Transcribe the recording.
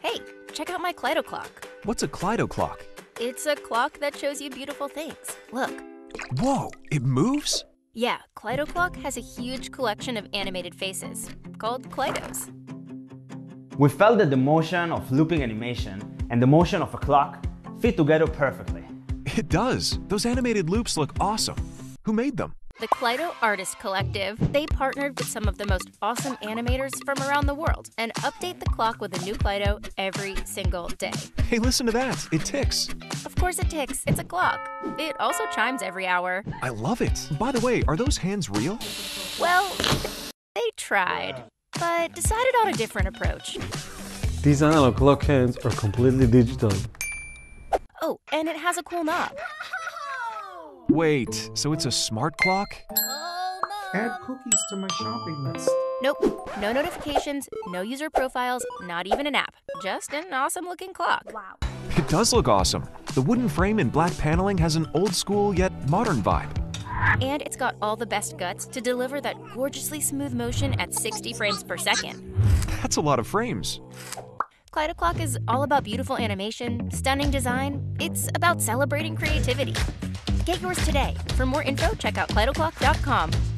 Hey, check out my Klydo clock. What's a Klydo clock? It's a clock that shows you beautiful things. Look. Whoa, it moves? Yeah, Klydo clock has a huge collection of animated faces called Klydos. We felt that the motion of looping animation and the motion of a clock fit together perfectly. It does. Those animated loops look awesome. Who made them? The Klydo Artist Collective. They partnered with some of the most awesome animators from around the world and update the clock with a new Klydo every single day. Hey, listen to that. It ticks. Of course it ticks. It's a clock. It also chimes every hour. I love it. By the way, are those hands real? Well, they tried, but decided on a different approach. These analog clock hands are completely digital. Oh, and it has a cool knob. Wait, so it's a smart clock? Add cookies to my shopping list. Nope, no notifications, no user profiles, not even an app. Just an awesome looking clock. Wow. It does look awesome. The wooden frame and black paneling has an old school yet modern vibe. And it's got all the best guts to deliver that gorgeously smooth motion at 60 frames per second. That's a lot of frames. Klydo Clock is all about beautiful animation, stunning design. It's about celebrating creativity. Get yours today. For more info, check out KlydoClock.com.